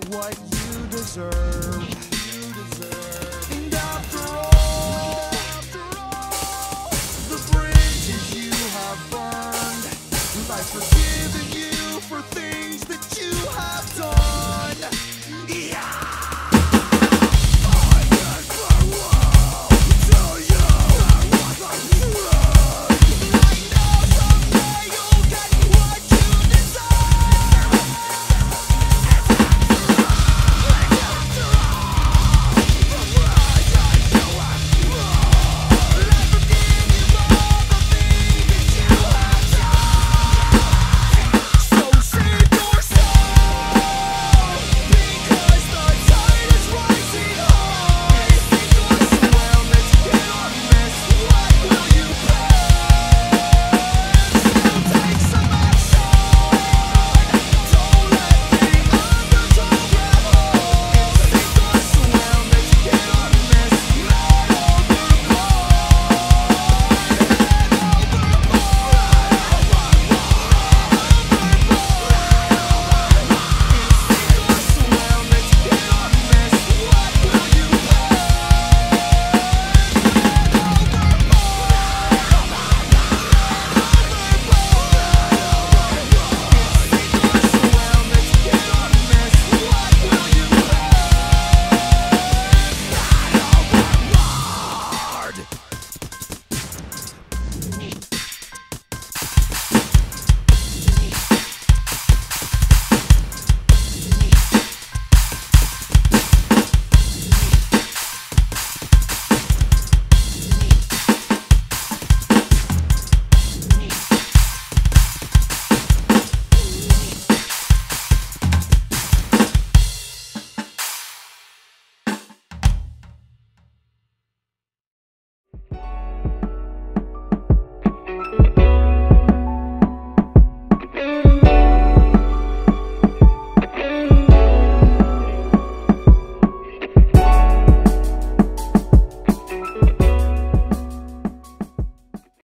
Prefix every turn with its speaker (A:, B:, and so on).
A: get what you deserve. You deserve. And after all, after all, the bridges you have burned, life's forgiven